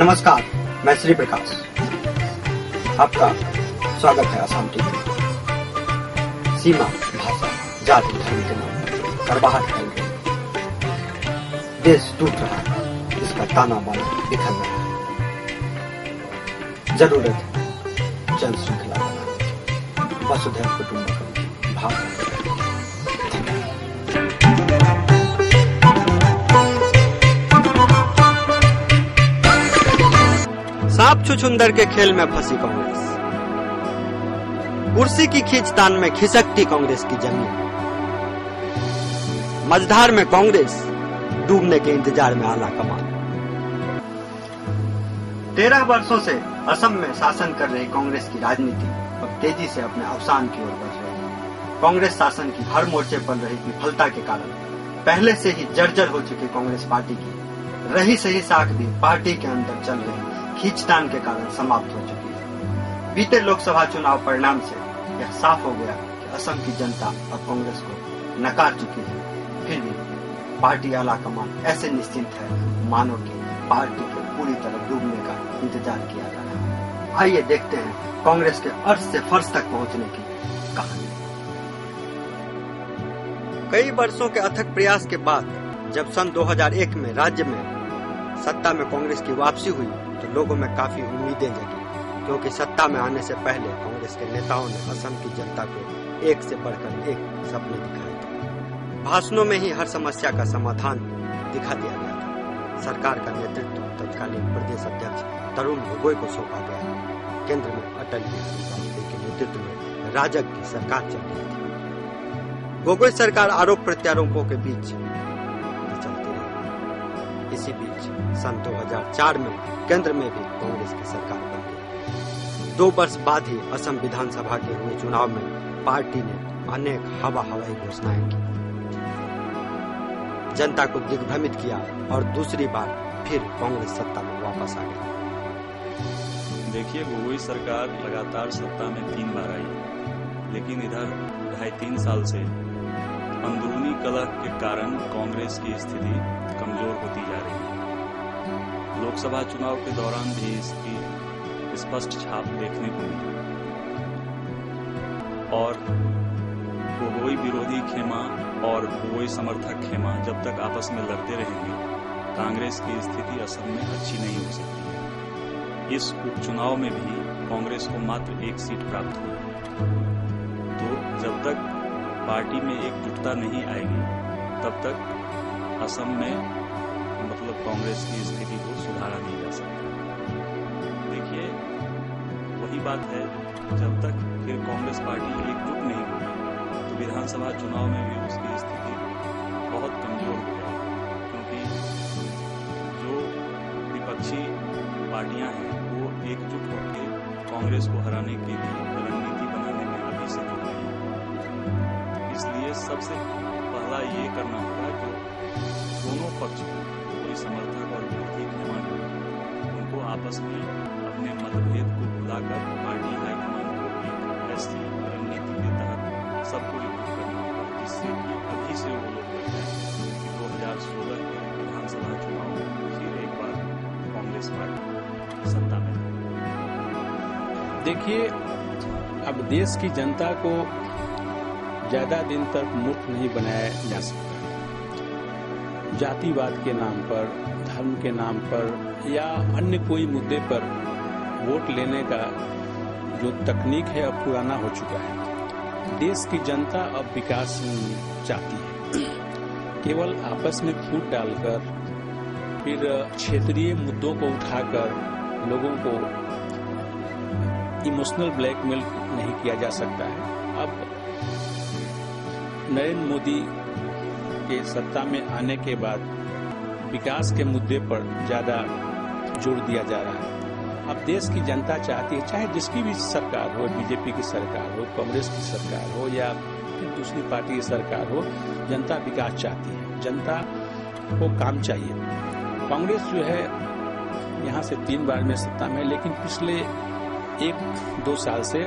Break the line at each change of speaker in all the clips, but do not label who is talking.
नमस्कार, मैं श्री प्रकाश। आपका स्वागत है आसाम टीवी। सीमा भाषा, जाति, धर्म के नाम पर गई देश टूट रहा है, इसका ताना बाना बिखर रहा है। ज़रूरत है जन श्रृंखला बनाने की, वसुधैव भाव सांप छुछुंदर के खेल में फंसी कांग्रेस। कुर्सी की खींचतान में खिसकती कांग्रेस की ज़मीन मझधार में कांग्रेस डूबने के इंतज़ार में आला कमान। तेरह वर्षों से असम में शासन कर रही कांग्रेस की राजनीति अब तेज़ी से अपने अवसान की ओर बढ़ रही कांग्रेस शासन की हर मोर्चे पर रही विफलता के कारण पहले से ही जर्जर हो चुकी कांग्रेस पार्टी की, रही सही साख भी पार्टी के अंदर चल रही खींचतान के कारण समाप्त हो चुकी है। बीते लोकसभा चुनाव परिणाम से यह साफ़ हो गया कि असम की जनता अब कांग्रेस को नकार चुकी है। फिर भी पार्टी आला कमान ऐसे निश्चिंत है, मानो कि पार्टी के पूरी तरह डूबने का इंतज़ार किया जा रहा है। आइए देखते हैं कांग्रेस के अर्थ से फर्श तक पहुँचने की कहानी। कई वर्षों के अथक प्रयास के बाद, जब सन 2001 में राज्य में सत्ता में कांग्रेस की वापसी हुई तो लोगों में काफ़ी उम्मीदें जगी, क्योंकि सत्ता में आने से पहले कांग्रेस के नेताओं ने असम की जनता को एक से बढ़कर एक सपने दिखाए थे। भाषणों में ही हर समस्या का समाधान दिखा दिया गया था। सरकार का नेतृत्व तत्कालीन प्रदेश अध्यक्ष तरुण गोगोई को सौंपा गया केंद्र में अटल बिहारी वाजपेयी के नेतृत्व में राजग की सरकार चल रही थी। गोगोई सरकार आरोप प्रत्यारोपों के बीच इसी बीच सन 2004 में केंद्र में भी कांग्रेस की सरकार बन गई। दो वर्ष बाद ही असम विधानसभा के हुए चुनाव में पार्टी ने अनेक हवा हवाई घोषणाएँ की। जनता को दिग्भ्रमित किया और दूसरी बार फिर कांग्रेस सत्ता में वापस आ गई।
देखिए गोगोई सरकार लगातार सत्ता में तीन बार आई। लेकिन इधर ढाई तीन साल से अंदरूनी कलह के कारण कांग्रेस की स्थिति कमज़ोर होती जा रही है। लोकसभा चुनाव के दौरान भी इसकी स्पष्ट छाप देखने को मिली। और गोगोई विरोधी खेमा और गोगोई समर्थक खेमा जब तक आपस में लड़ते रहेंगे, कांग्रेस की स्थिति असम में अच्छी नहीं हो सकती इस उपचुनाव में भी कांग्रेस को मात्र एक सीट प्राप्त हुई। तो जब तक पार्टी में एकजुटता नहीं आएगी, तब तक असम में कांग्रेस की स्थिति को सुधारा नहीं जा सकता। देखिए, वही बात है, जब तक फिर कांग्रेस पार्टी एकजुट नहीं होगी तो विधानसभा चुनाव में भी उसकी स्थिति बहुत कमज़ोर हो जाएगी, क्योंकि जो विपक्षी पार्टियाँ हैं, वो एकजुट होकर कांग्रेस को हराने के लिए रणनीति बनाने में अभी से जुट रही है। इसलिए सबसे पहला ये करना होगा जो दोनों पक्ष को कोई समर्थक और विरोधी खेमा उनको आपस में अपने मतभेद को भुलाकर पार्टी हाईकमान को एक ऐसी रणनीति के तहत सबको एकजुट करना होगा, जिससे कि अभी से वो लोग लग जाए कि दो हज़ार सोलह के विधानसभा चुनाव में फिर एक बार कांग्रेस पार्टी सत्ता में
देखिए, अब देश की जनता को ज़्यादा दिन तक मूर्ख नहीं बनाया जा सकता। जातिवाद के नाम पर, धर्म के नाम पर, या अन्य कोई मुद्दे पर वोट लेने का जो तकनीक है अब पुराना हो चुका है। देश की जनता अब विकास चाहती है। केवल आपस में फूट डालकर, फिर क्षेत्रीय मुद्दों को उठाकर लोगों को इमोशनल ब्लैकमेल नहीं किया जा सकता है। अब नरेंद्र मोदी के सत्ता में आने के बाद विकास के मुद्दे पर ज़्यादा ज़ोर दिया जा रहा है। अब देश की जनता चाहती है, चाहे जिसकी भी सरकार हो, बीजेपी की सरकार हो, कांग्रेस की सरकार हो, या फिर दूसरी पार्टी की सरकार हो, जनता विकास चाहती है। जनता को काम चाहिए। कांग्रेस जो है, यहाँ से तीन बार में सत्ता में, लेकिन पिछले एक, दो साल से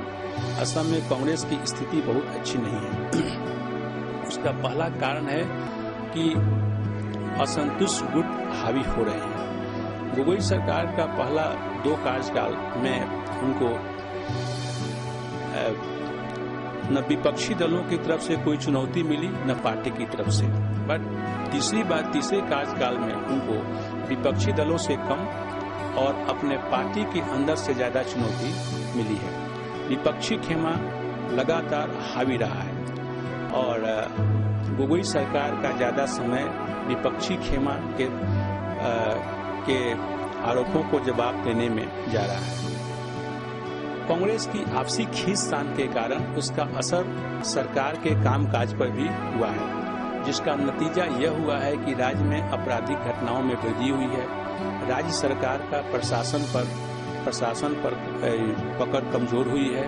असम में कांग्रेस की स्थिति बहुत अच्छी नहीं है। उसका पहला कारण है कि असंतुष्ट गुट हावी हो रहे हैं। गोगोई सरकार का पहला दो कार्यकाल में उनको न विपक्षी दलों की तरफ़ से कोई चुनौती मिली, न पार्टी की तरफ़ से। बट तीसरी बात, तीसरे कार्यकाल में उनको विपक्षी दलों से कम और अपने पार्टी के अंदर से ज़्यादा चुनौती मिली है। विपक्षी खेमा लगातार हावी रहा है। और गोगोई सरकार का ज़्यादा समय विपक्षी खेमा के आ, के आरोपों को जवाब देने में जा रहा है। कांग्रेस की आपसी खींचतान के कारण उसका असर सरकार के कामकाज पर भी हुआ है जिसका नतीजा यह हुआ है कि राज्य में आपराधिक घटनाओं में वृद्धि हुई है। राज्य सरकार का प्रशासन पर प्रशासन पर पकड़ कमज़ोर हुई है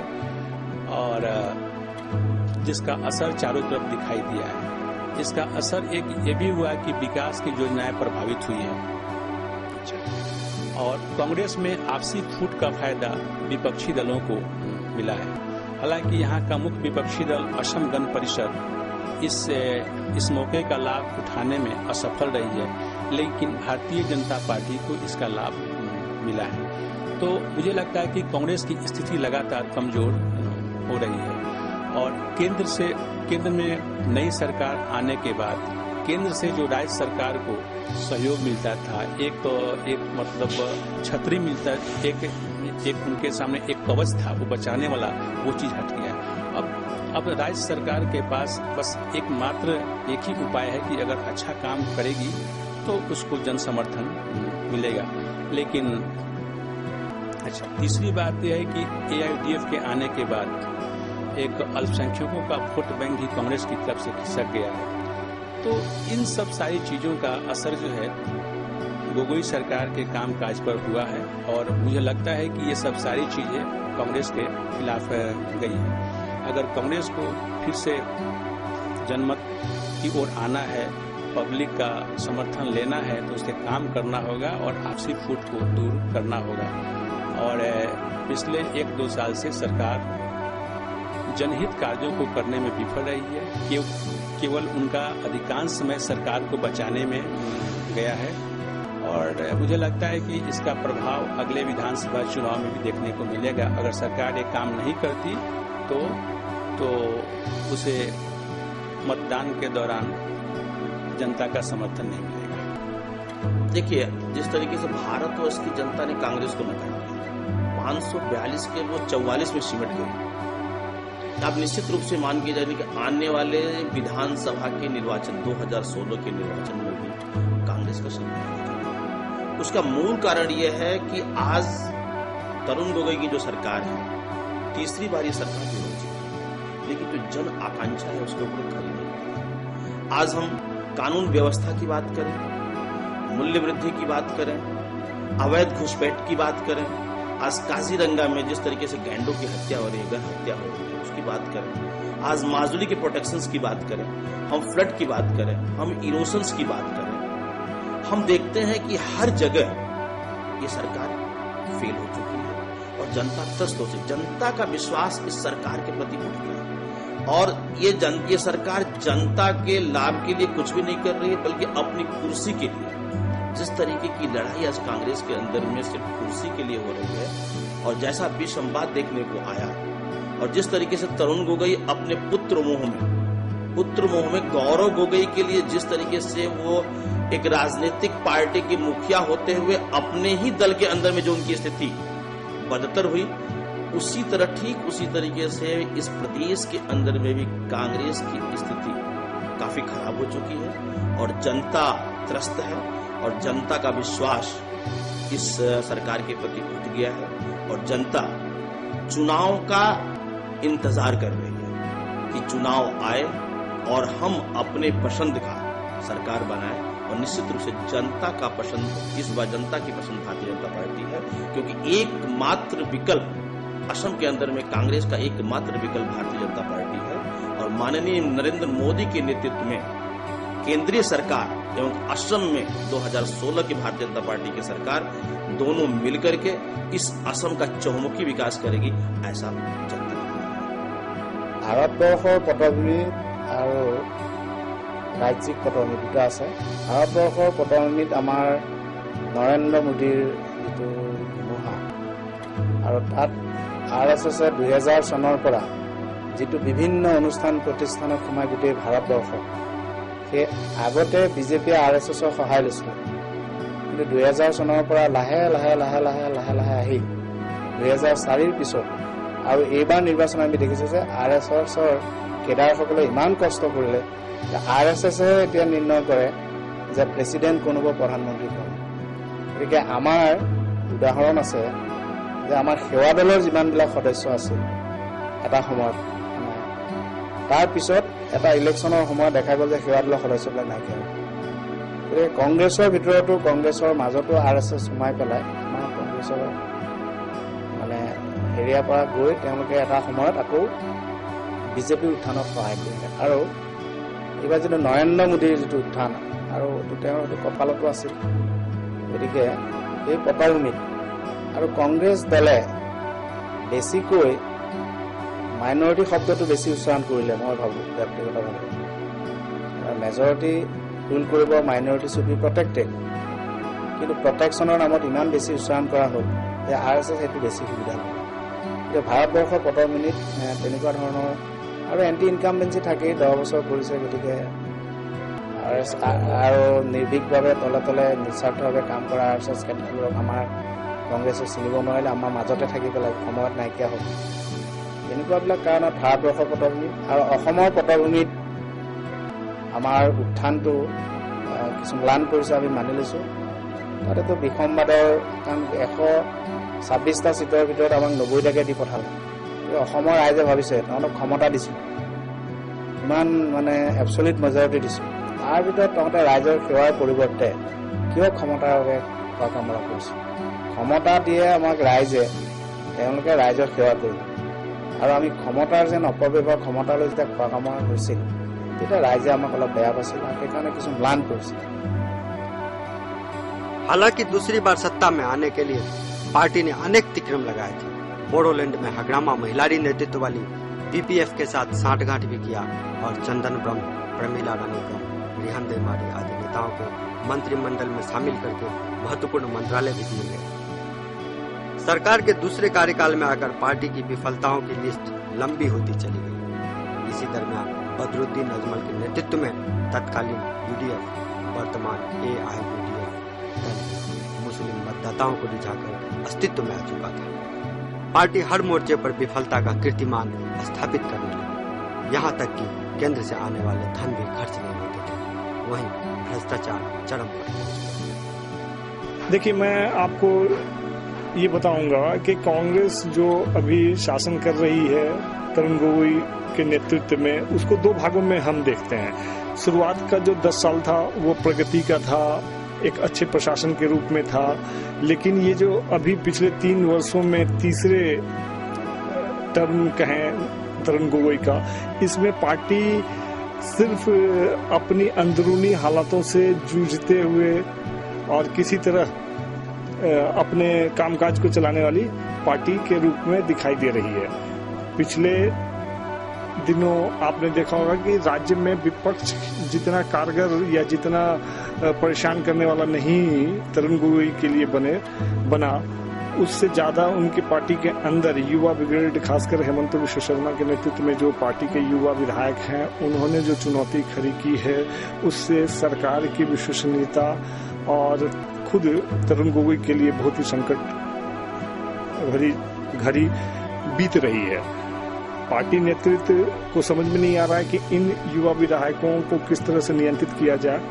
और जिसका असर चारों तरफ़ दिखाई दिया है। इसका असर एक ये भी हुआ कि विकास की योजनाएँ प्रभावित हुई है। और कांग्रेस में आपसी फूट का फ़ायदा विपक्षी दलों को मिला है। हालाँकि यहाँ का मुख्य विपक्षी दल असम गण परिषद इस इस मौके का लाभ उठाने में असफल रही है, लेकिन भारतीय जनता पार्टी को इसका लाभ मिला है। तो मुझे लगता है कि कांग्रेस की स्थिति लगातार कमज़ोर हो रही है। और केंद्र से, केंद्र में नई सरकार आने के बाद केंद्र से जो राज्य सरकार को सहयोग मिलता था, एक एक मतलब छतरी मिलता, एक एक उनके सामने एक कवच था, वो बचाने वाला वो चीज़ हट गया। अब अब राज्य सरकार के पास बस एक मात्र एक ही उपाय है कि अगर अच्छा काम करेगी तो उसको जन समर्थन मिलेगा। लेकिन अच्छा तीसरी बात यह है कि एआईडीएफ के आने के बाद एक अल्पसंख्यकों का वोट बैंक भी कांग्रेस की तरफ़ से खिसक गया है। तो इन सब सारी चीज़ों का असर जो है, गोगोई सरकार के कामकाज पर हुआ है और मुझे लगता है कि ये सब सारी चीज़ें कांग्रेस के खिलाफ गई है। अगर कांग्रेस को फिर से जनमत की ओर आना है, पब्लिक का समर्थन लेना है तो उसे काम करना होगा और आपसी फूट को दूर करना होगा। और पिछले एक दो साल से सरकार जनहित कार्यों को करने में विफल रही है। कि केवल उनका अधिकांश समय सरकार को बचाने में गया है। और मुझे लगता है कि इसका प्रभाव अगले विधानसभा चुनाव में भी देखने को मिलेगा। अगर सरकार ये काम नहीं करती तो तो उसे मतदान के दौरान जनता का समर्थन नहीं मिलेगा।
देखिए, जिस तरीके से भारत और इसकी जनता ने कांग्रेस को नकार दिया पाँच के वो चौवालीस में सिमट गए आप निश्चित रूप से मान के जाए कि आने वाले विधानसभा के निर्वाचन 2016 के निर्वाचन में भी कांग्रेस का सरकार उसका मूल कारण यह है कि आज तरुण गोगोई की जो सरकार है, तीसरी बार ये सरकार भी हो लेकिन जो जन आकांक्षा है, उसके ऊपर खड़ी नहीं आज हम कानून व्यवस्था की बात करें, मूल्य वृद्धि की बात करें, अवैध घुसपैठ की बात करें आज काजीरंगा में जिस तरीके से गैंडों की हत्या हो रही है हत्या हो रही है, उसकी बात करें। आज माजुली के प्रोटेक्शन की बात करें, हम फ्लड की बात करें, हम इरोशंस की बात करें। हम देखते हैं कि हर जगह ये सरकार फेल हो चुकी है और जनता त्रस्त हो चुकी जनता का विश्वास इस सरकार के प्रति उठ गया और ये जन, ये सरकार जनता के लाभ के लिए कुछ भी नहीं कर रही है, बल्कि अपनी कुर्सी के लिए। जिस तरीके की लड़ाई आज कांग्रेस के अंदर में सिर्फ़ कुर्सी के लिए हो रही है और जैसा विसंवाद देखने को आया, और जिस तरीके से तरुण गोगोई अपने पुत्र मोह में, पुत्र मोह में गौरव गोगोई के लिए जिस तरीके से वो एक राजनीतिक पार्टी के मुखिया होते हुए अपने ही दल के अंदर में जो उनकी स्थिति बदतर हुई, उसी तरह ठीक उसी तरीके से इस प्रदेश के अंदर में भी कांग्रेस की स्थिति काफ़ी खराब हो चुकी है और जनता त्रस्त है। और जनता का विश्वास इस सरकार के प्रति उठ गया है और जनता चुनाव का इंतज़ार कर रही है कि चुनाव आए और हम अपने पसंद का सरकार बनाए और निश्चित रूप से जनता का पसंद, इस बार जनता की पसंद भारतीय जनता पार्टी है क्योंकि एकमात्र विकल्प असम के अंदर में कांग्रेस का एकमात्र विकल्प भारतीय जनता पार्टी है और माननीय नरेंद्र मोदी के नेतृत्व में केंद्रीय सरकार एवं असम में 2016 की भारतीय जनता पार्टी की सरकार दोनों मिलकर के इस असम का चौमुखी विकास करेगी ऐसा जनता
ভাৰতবৰ্ষৰ পটভূমিত আৰু ৰাজ্যিক পটভূমি দুটা আছে ভাৰতবৰ্ষৰ পটভূমিত আমাৰ নৰেন্দ্ৰ মোদীৰ যিটো ধুমুহা আৰু তাত আৰ এছ এছে দুহেজাৰ চনৰ পৰা যিটো বিভিন্ন অনুষ্ঠান প্ৰতিষ্ঠানত সোমাই গোটেই ভাৰতবৰ্ষ সেই আগতে বিজেপিয়ে আৰ এছ এছৰ সহায় লৈছিলে। কিন্তু দুহেজাৰ চনৰ পৰা লাহে লাহে লাহে লাহে লাহে লাহে আহি দুহেজাৰ চাৰিৰ পিছত আৰু এইবাৰ নিৰ্বাচন আমি দেখিছোঁ যে আৰ এছ এছৰ কেডাৰসকলে ইমান কষ্ট কৰিলে যে আৰ এছ এছেহে এতিয়া নিৰ্ণয় কৰে যে প্ৰেচিডেণ্ট কোন হ'ব প্ৰধানমন্ত্ৰী কোন। গতিকে আমাৰ উদাহৰণ আছে যে আমাৰ সেৱা দলৰ যিমানবিলাক সদস্য আছিল এটা সময়ত। মানে তাৰ পিছত এটা ইলেকশ্যনৰ সময়ত দেখা গ'ল যে সেৱা দলৰ সদস্যবিলাক নাইকিয়া হ'ল। গতিকে কংগ্ৰেছৰ ভিতৰতো কংগ্ৰেছৰ মাজতো আৰ এছ এছ সোমাই পেলাই আমাৰ কংগ্ৰেছৰ মানে হেৰিয়াৰ পৰা গৈ তেওঁলোকে এটা সময়ত আকৌ বিজেপিৰ উত্থানত সহায় কৰিলে। আৰু এইবাৰ যিটো নৰেন্দ্ৰ মোদীৰ যিটো উত্থান আৰু তেওঁৰ এইটো কপালতো আছিল গতিকে এই পটভূমিত আৰু কংগ্ৰেছ দলে বেছিকৈ মাইনৰিটি শব্দটো বেছি উচ্চাৰণ কৰিলে মই ভাবোঁ ব্যক্তিগতভাৱে মেজৰিটি ৰুল কৰিব মাইনৰিটি চুড বি প্ৰটেক্টেড কিন্তু প্ৰটেকশ্যনৰ নামত ইমান বেছি উচ্চাৰণ কৰা হ'ল যে আৰ এছ এছ সেইটো বেছি সুবিধা হ'ল। এতিয়া ভাৰতবৰ্ষৰ পটভূমিত এ, তেনেকুৱা ধৰণৰ আৰু এণ্টি ইনকামবেঞ্চি থাকেই দহ বছৰ কৰিছে গতিকে আৰ এছ আৰু নিৰ্ভীকভাৱে তলে তলে নিস্বাৰ্থভাৱে কাম কৰা আৰ এছ এছ কেইটাবোৰক আমাৰ কংগ্ৰেছে চিনিব নোৱাৰিলে আমাৰ মাজতে থাকি পেলাই সময়ত নাইকিয়া হ'ল। এনেকুৱাবিলাক কাৰণত ভাৰতবৰ্ষৰ পটভূমিত আৰু অসমৰ পটভূমিত আমাৰ উত্থানটো কিছু ম্লান কৰিছে আমি মানি লৈছোঁ। তাতেতো বিষমবাদৰ কাৰণ এশ ছাব্বিছটা চিটৰ ভিতৰত আমাক নব্বৈটাকে দি পঠালে। অসমৰ ৰাইজে ভাবিছে তহঁতক ক্ষমতা দিছোঁ। ইমান মানে এবচলিট মেজৰিটি দিছোঁ। তাৰ ভিতৰত তহঁতে ৰাইজৰ সেৱাৰ পৰিৱৰ্তে কিয় ক্ষমতাৰ বাবে খোৱা কামৰা কৰিছোঁ? ক্ষমতা দিয়ে আমাক ৰাইজে তেওঁলোকে ৰাইজৰ সেৱা কৰিব। আৰু আমি ক্ষমতাৰ যেন অপব্যৱহাৰ ক্ষমতালৈ যেতিয়া খোৱা কামৰা হৈছিল তেতিয়া ৰাইজে আমাক অলপ বেয়া পাইছিল আৰু সেইকাৰণে কিছু ম্লান কৰিছিল
हालांकि दूसरी बार सत्ता में आने के लिए पार्टी ने अनेक तिक्रम लगाए थे बोडोलैंड में हग्रामा महिलारी नेतृत्व वाली बीपीएफ के साथ साठगांठ भी किया और चंदन ब्रह्म प्रमीला रानी ब्रह्म रिहान देमारी आदि नेताओं को मंत्रिमंडल में शामिल करके महत्वपूर्ण मंत्रालय भी दिए गए सरकार के दूसरे कार्यकाल में आकर पार्टी की विफलताओं की लिस्ट लंबी होती चली गई। इसी दरमियान बदरुद्दीन अजमल के नेतृत्व में तत्कालीन यूडीएफ, वर्तमान एआईयूडीएफ दल मुस्लिम मतदाताओं को रिझाकर अस्तित्व में आ चुका था। पार्टी हर मोर्चे पर विफलता का कीर्तिमान स्थापित करने लगी। यहाँ तक कि केंद्र से आने वाले धन भी खर्च नहीं होते थे। वहीं भ्रष्टाचार चरम पर
देखिए, मैं आपको ये बताऊँगा कि कांग्रेस जो अभी शासन कर रही है तरुण गोगोई के नेतृत्व में, उसको दो भागों में हम देखते हैं। शुरुआत का जो 10 साल था, वो प्रगति का था, एक अच्छे प्रशासन के रूप में था, लेकिन ये जो अभी पिछले तीन वर्षों में तीसरे टर्म कहें तरुण गोगोई का, इसमें पार्टी सिर्फ़ अपनी अंदरूनी हालातों से जूझते हुए और किसी तरह अपने कामकाज को चलाने वाली पार्टी के रूप में दिखाई दे रही है। पिछले दिनों आपने देखा होगा कि राज्य में विपक्ष जितना कारगर या जितना परेशान करने वाला नहीं तरुण गोगोई के लिए बने, बना, उससे ज़्यादा उनकी पार्टी के अंदर युवा ब्रिगेड, खासकर हेमंत विश्व शर्मा के नेतृत्व में जो पार्टी के युवा विधायक हैं, उन्होंने जो चुनौती खड़ी की है, उससे सरकार की विश्वसनीयता और खुद तरुण गोगोई के लिए बहुत ही संकट भरी घड़ी बीत रही है। पार्टी नेतृत्व को समझ में नहीं आ रहा है कि इन युवा विधायकों को किस तरह से नियंत्रित किया जाए।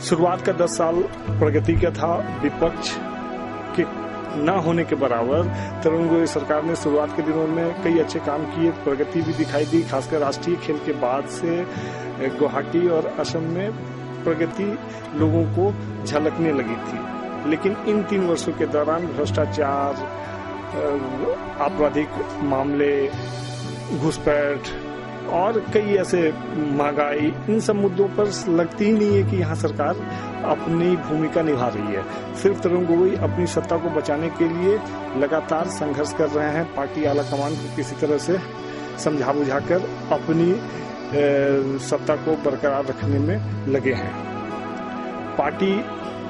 शुरुआत का 10 साल प्रगति का था, विपक्ष के न होने के बराबर तरुण गोगोई सरकार ने शुरुआत के दिनों में कई अच्छे काम किए, प्रगति भी दिखाई दी, खासकर राष्ट्रीय खेल के बाद से गुवाहाटी और असम में प्रगति लोगों को झलकने लगी थी। लेकिन इन तीन वर्षों के दौरान भ्रष्टाचार आपराधिक मामले घुसपैठ और कई ऐसे महँगाई इन सब मुद्दों पर लगती ही नहीं है कि यहाँ सरकार अपनी भूमिका निभा रही है। सिर्फ़ तरुण गोगोई अपनी सत्ता को बचाने के लिए लगातार संघर्ष कर रहे हैं। पार्टी आला कमान को किसी तरह से समझा बुझाकर अपनी अ, सत्ता को बरकरार रखने में लगे हैं। पार्टी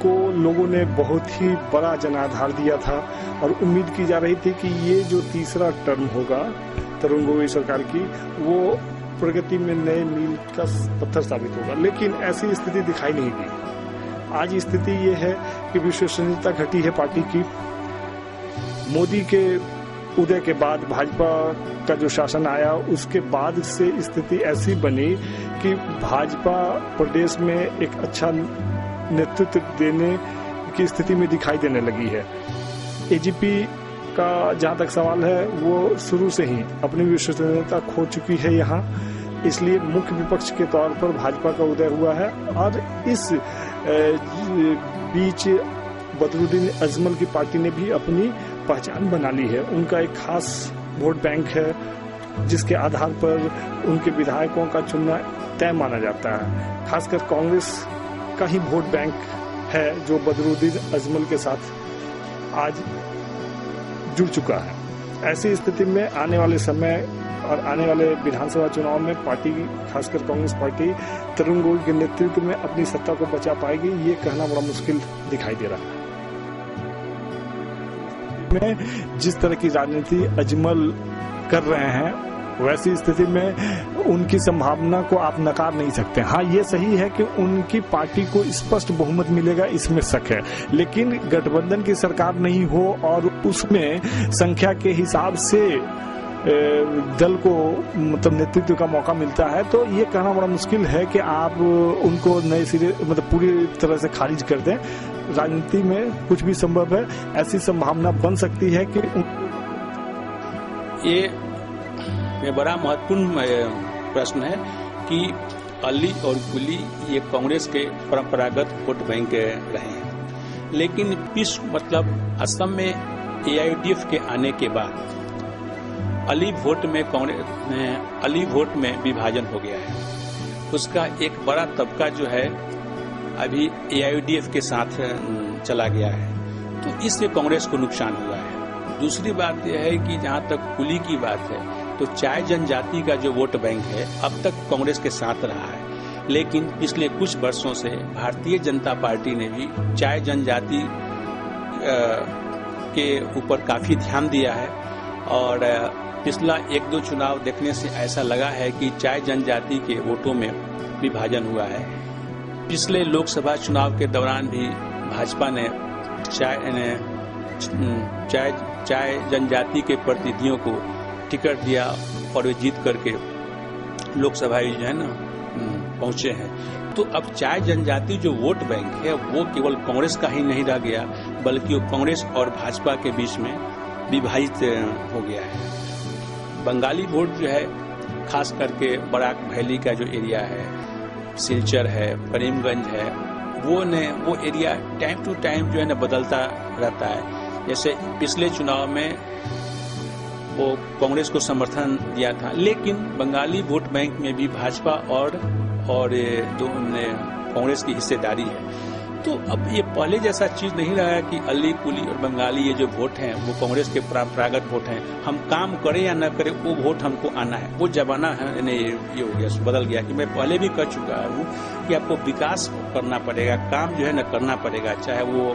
को लोगों ने बहुत ही बड़ा जनाधार दिया था और उम्मीद की जा रही थी कि ये जो तीसरा टर्म होगा तरुण गोगोई सरकार की, वो प्रगति में नए मील का पत्थर साबित होगा। लेकिन ऐसी स्थिति दिखाई नहीं दी। आज स्थिति ये है कि विश्वसनीयता घटी है पार्टी की। मोदी के उदय के बाद भाजपा का जो शासन आया, उसके बाद से स्थिति ऐसी बनी कि भाजपा प्रदेश में एक अच्छा नेतृत्व देने की स्थिति में दिखाई देने लगी है। एजीपी का जहाँ तक सवाल है, वो शुरू से ही अपनी विश्वसनीयता खो चुकी है यहाँ। इसलिए मुख्य विपक्ष के तौर पर भाजपा का उदय हुआ है और इस बीच बदरुद्दीन अजमल की पार्टी ने भी अपनी पहचान बना ली है। उनका एक खास वोट बैंक है, जिसके आधार पर उनके विधायकों का चुनना तय माना जाता है। खासकर कांग्रेस का ही वोट बैंक है, जो बदरुद्दीन अजमल के साथ आज जुड़ चुका है। ऐसी स्थिति में आने वाले समय और आने वाले विधानसभा चुनाव में पार्टी, खासकर कांग्रेस पार्टी, तरुण गोगोई के नेतृत्व में अपनी सत्ता को बचा पाएगी, ये कहना बड़ा मुश्किल दिखाई दे रहा है। में जिस तरह की राजनीति अजमल कर रहे हैं, वैसी स्थिति में उनकी संभावना को आप नकार नहीं सकते। हाँ ये सही है कि उनकी पार्टी को स्पष्ट बहुमत मिलेगा, इसमें शक है। लेकिन गठबंधन की सरकार नहीं हो और उसमें संख्या के हिसाब से दल को मतलब नेतृत्व का मौका मिलता है तो ये कहना बड़ा मुश्किल है कि आप उनको नए सिरे मतलब पूरी तरह से खारिज कर दें। राजनीति में कुछ भी संभव है, ऐसी संभावना बन सकती है कि
ये ये बड़ा महत्वपूर्ण प्रश्न है कि अली और गुली ये कांग्रेस के परंपरागत वोट बैंक रहे हैं। लेकिन इस मतलब असम में एआईडीएफ के आने के बाद अली वोट में अली वोट में विभाजन हो गया है। उसका एक बड़ा तबका जो है, अभी एआईडीएफ के साथ चला गया है। तो इससे कांग्रेस को नुकसान हुआ है। दूसरी बात यह है कि जहाँ तक कुली की बात है तो चाय जनजाति का जो वोट बैंक है, अब तक कांग्रेस के साथ रहा है। लेकिन पिछले कुछ वर्षों से भारतीय जनता पार्टी ने भी चाय जनजाति के ऊपर काफ़ी ध्यान दिया है और पिछला एक दो चुनाव देखने से ऐसा लगा है कि चाय जनजाति के वोटों में विभाजन हुआ है। पिछले लोकसभा चुनाव के दौरान भी भाजपा ने चाय ने चाय चाय जनजाति के प्रतिनिधियों को टिकट दिया और वे जीत करके लोकसभा जो है ना पहुँचे हैं। तो अब चाय जनजाति जो वोट बैंक है, वो केवल कांग्रेस का ही नहीं रह गया, बल्कि वो कांग्रेस और भाजपा के बीच में विभाजित हो गया है। बंगाली वोट जो है, खास करके बराक वैली का जो एरिया है, सिलचर है, करीमगंज है, वो ने, वो एरिया टाइम टू टाइम जो है ना बदलता रहता है। जैसे पिछले चुनाव में वो कांग्रेस को समर्थन दिया था, लेकिन बंगाली वोट बैंक में भी भाजपा और और कांग्रेस की हिस्सेदारी है। तो अब ये पहले जैसा चीज़ नहीं रहा है कि अली कुली और बंगाली ये जो वोट हैं, वो कांग्रेस के परंपरागत वोट हैं। हम काम करें या न करें, वो वोट हमको आना है। वो जमाना है ये हो गया बदल गया कि मैं पहले भी कर चुका हूँ कि आपको विकास करना पड़ेगा, काम जो है न करना पड़ेगा, चाहे वो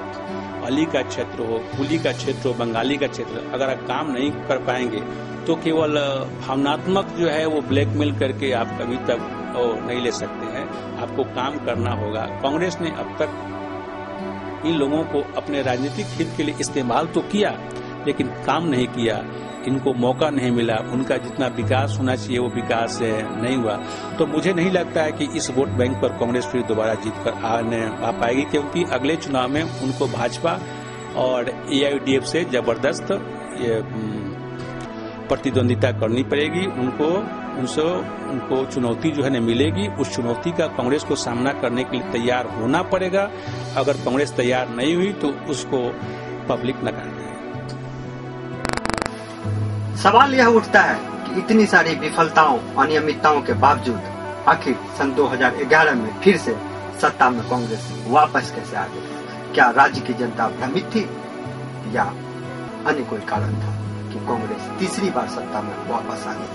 अली का क्षेत्र हो कुली का क्षेत्र हो, बंगाली का क्षेत्र अगर आप काम नहीं कर पाएँगे तो केवल भावनात्मक जो है वो ब्लैकमेल करके आप कभी तक नहीं ले सकते हैं। आपको काम करना होगा। कांग्रेस ने अब तक इन लोगों को अपने राजनीतिक हित के लिए इस्तेमाल तो किया, लेकिन काम नहीं किया। इनको मौका नहीं मिला। उनका जितना विकास होना चाहिए, वो विकास नहीं हुआ। तो मुझे नहीं लगता है कि इस वोट बैंक पर कांग्रेस फिर दोबारा जीत कर आने आ पाएगी, क्योंकि अगले चुनाव में उनको भाजपा और एआईडीएफ से ज़बरदस्त प्रतिद्वंदिता करनी पड़ेगी, उनको, उनसे, उनको चुनौती जो है न मिलेगी। उस चुनौती का कांग्रेस को सामना करने के लिए तैयार होना पड़ेगा। अगर कांग्रेस तैयार नहीं हुई तो उसको पब्लिक नकार देगी
सवाल यह उठता है कि इतनी सारी विफलताओं, अनियमितताओं के बावजूद आखिर सन 2011 में फिर से सत्ता में कांग्रेस वापस कैसे आ गई? क्या राज्य की जनता भ्रमित थी या अन्य कोई कारण था? कांग्रेस तीसरी बार सत्ता में वापस आ गई।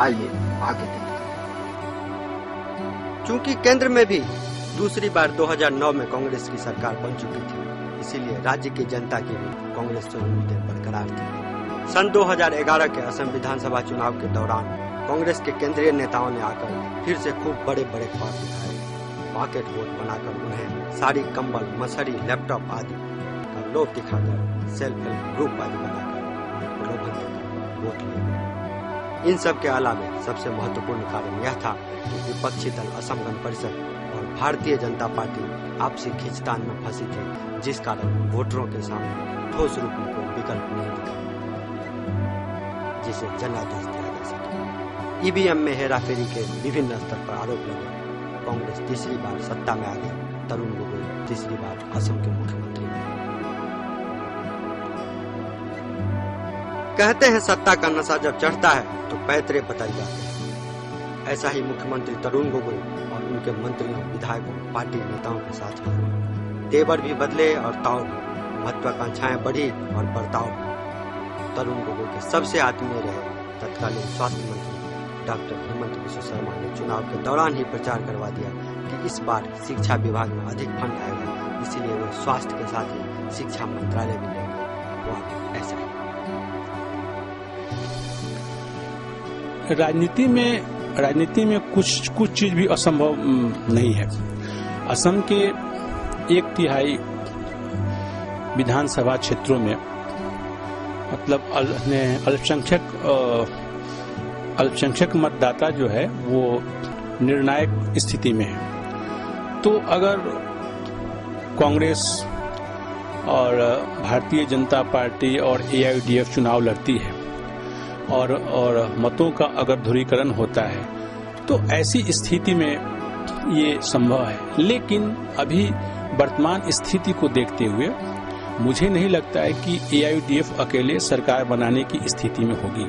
आइए, आगे देखते चूँकि केंद्र में भी दूसरी बार 2009 में कांग्रेस की सरकार बन चुकी थी, इसीलिए राज्य की जनता की भी कांग्रेस से उम्मीदें बरकरार थी। सन 2011 के असम विधानसभा चुनाव के दौरान कांग्रेस के केंद्रीय नेताओं ने आकर फिर से खूब बड़े बड़े ख्वाब दिखाए। पॉकेट वोट बनाकर उन्हें साड़ी, कंबल मसरी लैपटॉप आदि का लोभ दिखाकर सेल्फ हेल्प ग्रुप आदि देकर वोट लिए इन सब के अलावे सबसे महत्वपूर्ण कारण यह था कि विपक्षी दल असम गण परिषद और भारतीय जनता पार्टी आपसी खींचतान में फंसी थी, जिस कारण वोटरों के सामने ठोस रूप में कोई विकल्प नहीं दिखा, जिसे जनादेश दिया जा सके। ईवीएम में हेराफेरी के विभिन्न स्तर पर आरोप लगे। कांग्रेस तीसरी बार सत्ता में आ गई, तरुण गोगोई तीसरी बार असम के मुख्यमंत्री। कहते हैं, सत्ता का नशा जब चढ़ता है तो पैतरे बताई जाते हैं। ऐसा ही मुख्यमंत्री तरुण गोगोई और उनके मंत्रियों, विधायकों, पार्टी नेताओं के साथ हुआ तेवर भी बदले और ताव भी। महत्वाकांक्षाएँ बढ़ी और बर्ताव भी। तरुण गोगोई के सबसे आत्मीय रहे तत्कालीन स्वास्थ्य मंत्री डॉक्टर हेमंत बिश्व शर्मा ने चुनाव के दौरान ही प्रचार करवा दिया कि इस बार शिक्षा विभाग में अधिक फंड आएगा, इसीलिए वे स्वास्थ्य के साथ ही शिक्षा मंत्रालय भी लेंगे। हुआ
राजनीति में राजनीति में कुछ कुछ चीज़ भी असंभव नहीं है। असम के एक तिहाई विधानसभा क्षेत्रों में मतलब अल्पसंख्यक अल्पसंख्यक मतदाता जो है, वो निर्णायक स्थिति में है। तो अगर कांग्रेस और भारतीय जनता पार्टी और एआईडीएफ चुनाव लड़ती है और और मतों का अगर ध्रुवीकरण होता है तो ऐसी स्थिति में ये संभव है। लेकिन अभी वर्तमान स्थिति को देखते हुए मुझे नहीं लगता है कि एआईडीएफ अकेले सरकार बनाने की स्थिति में होगी।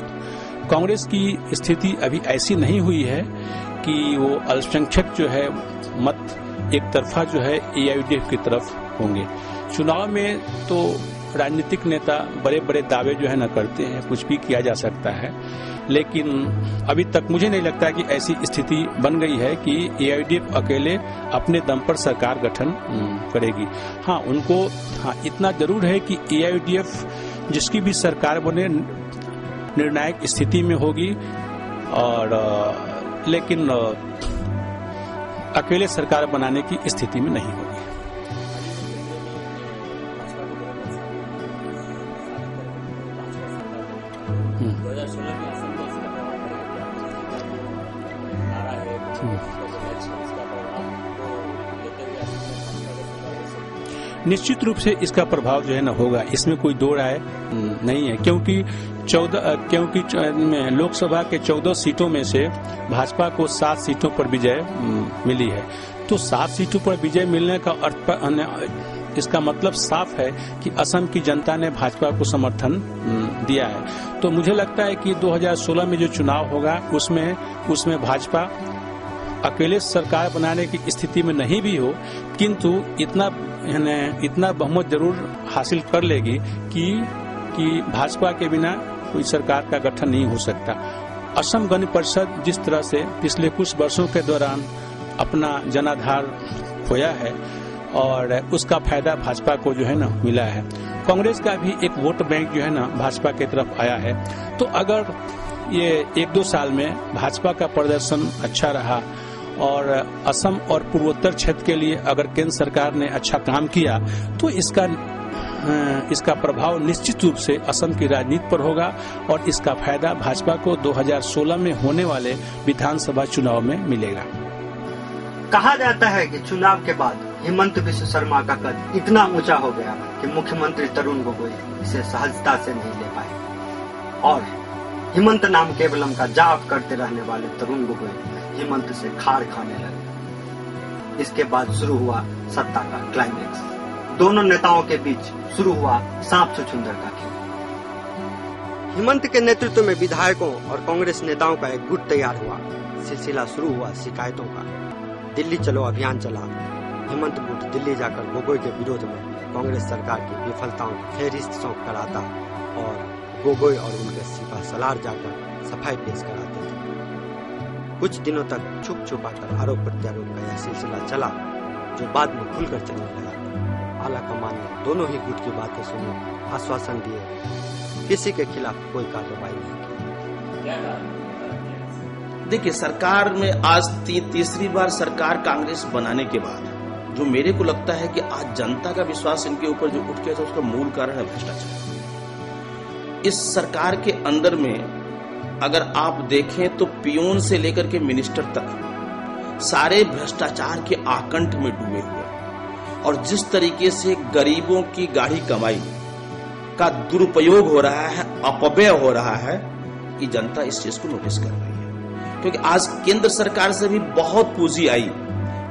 कांग्रेस की स्थिति अभी ऐसी नहीं हुई है कि वो अल्पसंख्यक जो है, मत एक तरफा जो है एआईडीएफ की तरफ़ होंगे। चुनाव में तो राजनीतिक नेता बड़े बड़े दावे जो है ना करते हैं, कुछ भी किया जा सकता है। लेकिन अभी तक मुझे नहीं लगता कि ऐसी स्थिति बन गई है कि एआईडीएफ अकेले अपने दम पर सरकार गठन करेगी। हाँ उनको हाँ इतना ज़रूर है कि एआईडीएफ जिसकी भी सरकार बने, निर्णायक स्थिति में होगी और, लेकिन, अकेले सरकार बनाने की स्थिति में नहीं होगी। निश्चित रूप से इसका प्रभाव जो है ना होगा। इसमें कोई दो राय नहीं है, क्योंकि चौदह क्योंकि लोकसभा के चौदह सीटों में से भाजपा को सात सीटों पर विजय मिली है। तो सात सीटों पर विजय मिलने का अर्थ इसका मतलब साफ़ है कि असम की जनता ने भाजपा को समर्थन दिया है। तो मुझे लगता है कि 2016 में जो चुनाव होगा, उसमें उसमें भाजपा अकेले सरकार बनाने की स्थिति में नहीं भी हो, किंतु इतना इतना बहुमत ज़रूर हासिल कर लेगी कि कि भाजपा के बिना कोई सरकार का गठन नहीं हो सकता। असम गण परिषद जिस तरह से पिछले कुछ वर्षों के दौरान अपना जनाधार खोया है और उसका फ़ायदा भाजपा को जो है ना मिला है। कांग्रेस का भी एक वोट बैंक जो है ना भाजपा की तरफ़ आया है। तो अगर ये एक दो साल में भाजपा का प्रदर्शन अच्छा रहा और असम और पूर्वोत्तर क्षेत्र के लिए अगर केंद्र सरकार ने अच्छा काम किया तो इसका इसका प्रभाव निश्चित रूप से असम की राजनीति पर होगा और इसका फ़ायदा भाजपा को 2016 में होने वाले विधानसभा चुनाव में मिलेगा।
कहा जाता है कि चुनाव के बाद हेमंत विश्व शर्मा का कद इतना ऊँचा हो गया कि मुख्यमंत्री तरुण गोगोई इसे सहजता से नहीं ले पाए। और हेमंत नाम केवलम का जाप करते रहने वाले तरुण गोगोई हेमंत से खार खाने लगे। इसके बाद शुरू हुआ सत्ता का क्लाइमेक्स दोनों नेताओं के बीच शुरू हुआ सांप छुछुंदर का खेल। हेमंत के नेतृत्व में विधायकों और कांग्रेस नेताओं का एक गुट तैयार हुआ। सिलसिला शुरू हुआ शिकायतों का। दिल्ली चलो अभियान चला। हेमंत गुट दिल्ली जाकर गोगोई के विरोध में कांग्रेस सरकार की विफलताओं की फेरिस्त सौंप कराता और गोगोई और उनके सिपा सलार जाकर सफ़ाई पेश कराते थे। कुछ दिनों तक छुप छुपा कर आरोप प्रत्यारोप का यह सिलसिला चला जो बाद में खुलकर चलने लगा। आला कमान ने दोनों ही गुट की बातें सुनी आश्वासन दिए किसी के खिलाफ कोई कार्रवाई नहीं की।
देखिए सरकार में आज ती, तीसरी बार सरकार कांग्रेस बनाने के बाद जो मेरे को लगता है कि आज जनता का विश्वास इनके ऊपर जो उठ गया था उसका मूल कारण है भ्रष्टाचार। इस सरकार के अंदर में अगर आप देखें तो पियोन से लेकर के मिनिस्टर तक सारे भ्रष्टाचार के आकंठ में डूबे हुए और जिस तरीके से गरीबों की गाढ़ी कमाई का दुरुपयोग हो रहा है, अपव्यय हो रहा है कि जनता इस चीज़ को नोटिस कर रही है। क्योंकि आज केंद्र सरकार से भी बहुत पूंजी आई,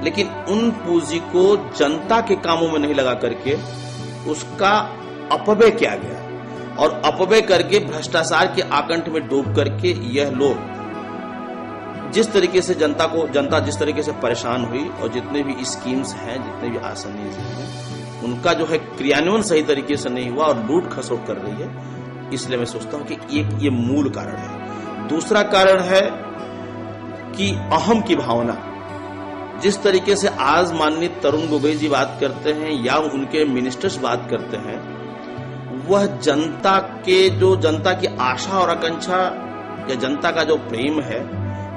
लेकिन उन पूंजी को जनता के कामों में नहीं लगा करके उसका अपव्यय किया गया। और अपव्यय करके भ्रष्टाचार के आकंठ में डूब करके यह लोग जिस तरीके से जनता को, जनता जिस तरीके से परेशान हुई और जितने भी स्कीम्स हैं, जितने भी आसानी हैं, उनका जो है क्रियान्वयन सही तरीके से नहीं हुआ और लूट खसोट कर रही है, इसलिए मैं सोचता हूँ कि एक ये मूल कारण है। दूसरा कारण है कि अहम की भावना। जिस तरीके से आज माननीय तरुण गोगोई जी बात करते हैं या उनके मिनिस्टर्स बात करते हैं वह जनता के जो जनता की आशा और आकांक्षा या जनता का जो प्रेम है,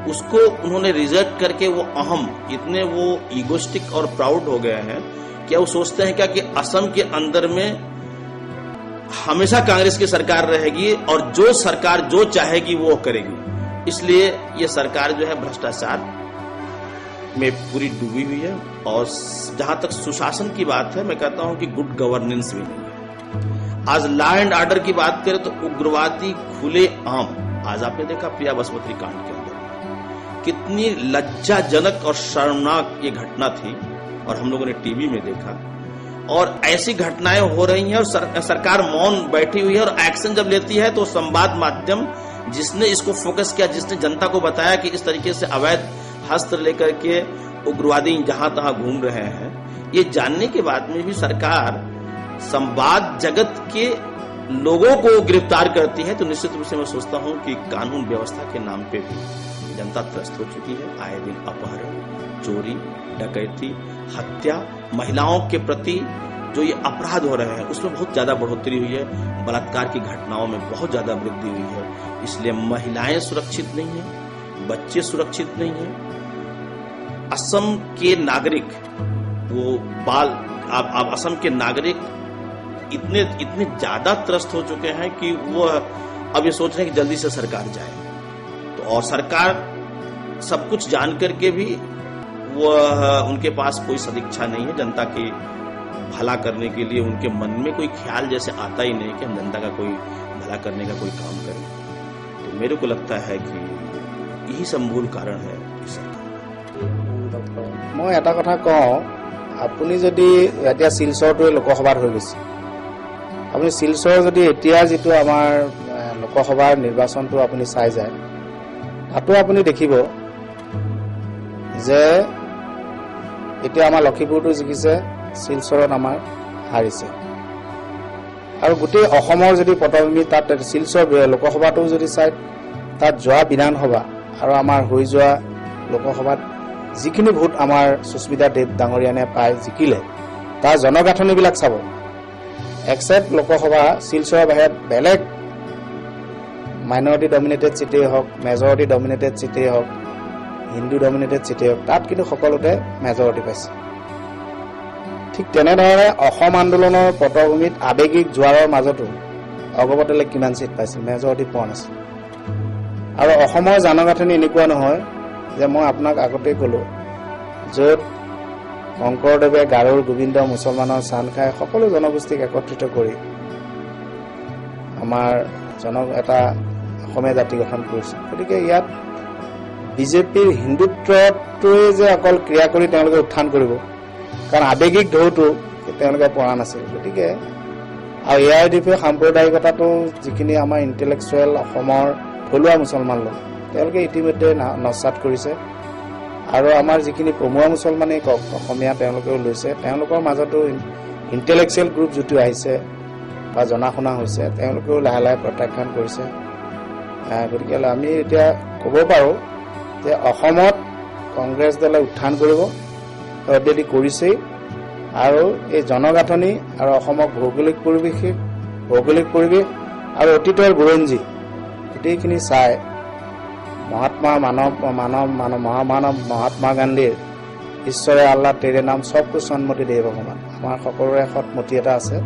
उसको उन्होंने रिजेक्ट करके वो अहम, इतने वो इगोस्टिक और प्राउड हो गए हैं क्या वो सोचते हैं क्या कि असम के अंदर में हमेशा कांग्रेस की सरकार रहेगी और जो सरकार जो चाहेगी वो करेगी। इसलिए ये सरकार जो है भ्रष्टाचार में पूरी डूबी हुई है और जहाँ तक सुशासन की बात है, मैं कहता हूँ कि गुड गवर्नेंस भी नहीं है। आज लॉ एंड ऑर्डर की बात करें तो उग्रवादी खुले आम। आज आपने देखा प्रिया बसमती कांड के अंदर। कितनी लज्जाजनक और शर्मनाक ये घटना थी और हम लोगों ने टीवी में देखा। और ऐसी घटनाएँ हो रही हैं और सर, सरकार मौन बैठी हुई है और एक्शन जब लेती है तो संवाद माध्यम जिसने इसको फोकस किया जिसने जनता को बताया कि इस तरीके से अवैध हस्त्र लेकर के उग्रवादी जहाँ तहां घूम रहे हैं ये जानने के बाद में भी सरकार संवाद जगत के लोगों को गिरफ़्तार करती है तो निश्चित रूप से मैं सोचता हूँ कि कानून व्यवस्था के नाम पे भी जनता त्रस्त हो चुकी है। आए दिन अपहरण चोरी डकैती हत्या महिलाओं के प्रति जो ये अपराध हो रहे हैं उसमें बहुत ज़्यादा बढ़ोतरी हुई है। बलात्कार की घटनाओं में बहुत ज़्यादा वृद्धि हुई है। इसलिए महिलाएँ सुरक्षित नहीं है बच्चे सुरक्षित नहीं है। असम के नागरिक वो बाल आप, आप असम के नागरिक इतने इतने ज्यादा त्रस्त हो चुके हैं कि वो अब ये सोच रहे हैं कि जल्दी से सरकार जाए तो और सरकार सब कुछ जान करके भी वो उनके पास कोई सदिच्छा नहीं है जनता के भला करने के लिए उनके मन में कोई ख्याल जैसे आता ही नहीं कि हम जनता का कोई भला करने का कोई काम करें तो मेरे को लगता है कि यही सब मूल कारण है
মই এটা কথা কওঁ আপুনি যদি এতিয়া শিলচৰটোৱে লোকসভাত হৈ গৈছে আপুনি শিলচৰ যদি এতিয়া যিটো আমাৰ লোকসভাৰ নিৰ্বাচনটো আপুনি চাই যায় তাতো আপুনি দেখিব যে এতিয়া আমাৰ লখিমপুৰটো জিকিছে শিলচৰত আমাৰ হাৰিছে। আৰু গোটেই অসমৰ যদি পটভূমি তাত শিলচৰ লোকসভাটো যদি চাই তাত যোৱা বিধানসভা আৰু আমাৰ হৈ যোৱা লোকসভাত যিখিনি ভোট আমাৰ সুস্মিতা দেৱ ডাঙৰীয়ানে পাই জিকিলে তাৰ জনগাঁথনিবিলাক চাব। একচেপ্ট লোকসভা শিলচৰৰ বাহিৰত বেলেগ মাইনৰিটি ডমিনেটেড চিটেই হওক মেজৰিটি ডমিনেটেড চিটেই হওক হিন্দু ডমিনেটেড চিটেই হওক তাত কিন্তু সকলোতে মেজৰিটি পাইছে। ঠিক তেনেধৰণে অসম আন্দোলনৰ পটভূমিত আৱেগিক জোৱাৰৰ মাজতো অগবতলে কিমান চিট পাইছিল মেজৰিটি পোৱা নাছিল। আৰু অসমৰ জনগাঁথনি এনেকুৱা নহয় যে মই আপোনাক আগতেই ক'লো য'ত শংকৰদেৱে গাৰোৰ গোবিন্দ মুছলমানৰ চান খাই সকলো জনগোষ্ঠীক একত্ৰিত কৰি আমাৰ জন এটা অসমীয়া জাতি গঠন কৰিছে। গতিকে ইয়াত বিজেপিৰ হিন্দুত্বটোৱে যে অকল ক্ৰিয়া কৰি তেওঁলোকে উত্থান কৰিব কাৰণ আৱেগিক ঢৌটো তেওঁলোকে পৰা নাছিল। গতিকে আৰু এ আই ডি পি সাম্প্ৰদায়িকতাটো যিখিনি আমাৰ ইণ্টেলেকচুৱেল অসমৰ থলুৱা মুছলমান লোক তেওঁলোকে ইতিমধ্যে নচাত কৰিছে। আৰু আমাৰ যিখিনি প্ৰমুৱা মুছলমানেই কওক অসমীয়া তেওঁলোকেও লৈছে। তেওঁলোকৰ মাজতো ইণ্টেলেকচুৱেল গ্ৰুপ যিটো আহিছে বা জনা শুনা হৈছে তেওঁলোকেও লাহে লাহে প্ৰত্যাখ্যান কৰিছে। গতিকে আমি এতিয়া ক'ব পাৰোঁ যে অসমত কংগ্ৰেছ দলে উত্থান কৰিব অলৰেডি কৰিছেই। আৰু এই জনগাঁথনি আৰু অসমৰ ভৌগোলিক পৰিৱেশ ভৌগোলিক পৰিৱেশ আৰু অতীতৰ বুৰঞ্জী গোটেইখিনি চাই মহাত্মা মানৱ মানৱ মানৱ মহামানৱ মহাত্মা গান্ধীৰ ঈশ্বৰে আল্লাহ তেৰে নাম চবকো সন্মতি দিয়ে ভগৱান আমাৰ সকলোৰে সৎমতি এটা আছে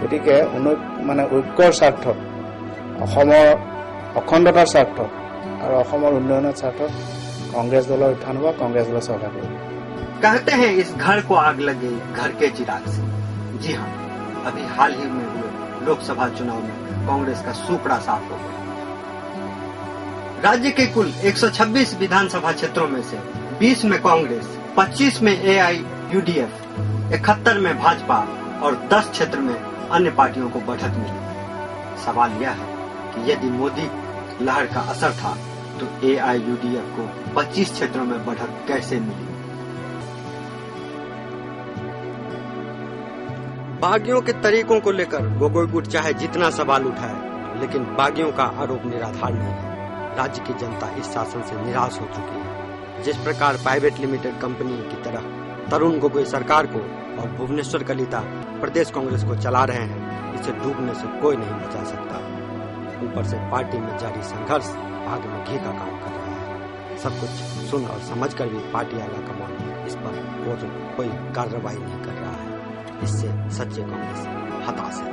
গতিকে অনু মানে ঐক্যৰ স্বাৰ্থত অসমৰ অখণ্ডতাৰ স্বাৰ্থত আৰু অসমৰ উন্নয়নৰ স্বাৰ্থত কংগ্ৰেছ দলৰ উত্থান হ'ব কংগ্ৰেছ দলৰ চৰকাৰ কৰিব
कहते हैं इस घर को आग लगे घर के चिराग से जी हाँ अभी हाल ही में हुए लोकसभा चुनाव में कांग्रेस का सुपड़ा साफ हो गया राज्य के कुल 126 विधानसभा क्षेत्रों में से 20 में कांग्रेस 25 में एआईयूडीएफ इकहत्तर में भाजपा और 10 क्षेत्र में अन्य पार्टियों को बढ़त मिली। सवाल यह है कि यदि मोदी लहर का असर था तो A I U D F को 25 क्षेत्रों में बढ़त कैसे मिली? बागियों के तरीकों को लेकर गोगोई गुट चाहे जितना सवाल उठाए, लेकिन बागियों का आरोप निराधार नहीं है। राज्य की जनता इस शासन से निराश हो चुकी है। जिस प्रकार प्राइवेट लिमिटेड कंपनी की तरह तरुण गोगोई सरकार को और भुवनेश्वर कलिता प्रदेश कांग्रेस को चला रहे हैं, इसे डूबने से कोई नहीं बचा सकता। ऊपर से पार्टी में जारी संघर्ष भाग में घी का काम कर रहा है। सब कुछ सुन और समझ कर भी पार्टी आला कमान इस पर कोई कार्रवाई नहीं कर रहा है। इससे सच्चे कांग्रेस हताश है।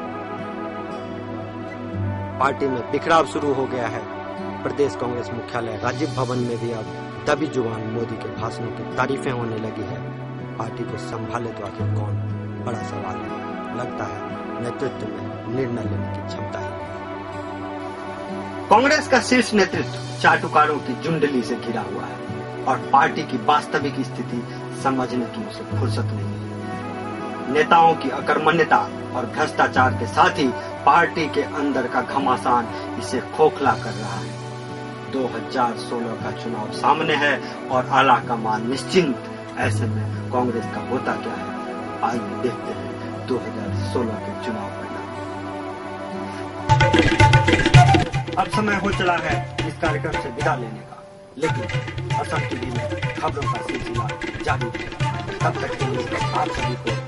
पार्टी में बिखराव शुरू हो गया है। प्रदेश कांग्रेस मुख्यालय राजीव भवन में भी अब दबी ज़ुबान मोदी के भाषणों की तारीफें होने लगी है। पार्टी को संभाले तो आखिर कौन? बड़ा सवाल है। लगता है नेतृत्व में निर्णय लेने की क्षमता ही। कांग्रेस का शीर्ष नेतृत्व चाटुकारों की जुंडली से घिरा हुआ है और पार्टी की वास्तविक स्थिति समझने की उसे फुर्सत नहीं है। नेताओं की अकर्मण्यता और भ्रष्टाचार के साथ ही पार्टी के अंदर का घमासान इसे खोखला कर रहा है। 2016 का चुनाव सामने है और आला कमान निश्चिंत ऐसे में कांग्रेस का होता क्या है? आइए देखते हैं 2016 के चुनाव परिणाम। अब समय हो चला है इस कार्यक्रम से विदा लेने का। लेकिन असम टीवी में खबरों का सिलसिला जारी रहेगा तब तक के लिए आप सभी को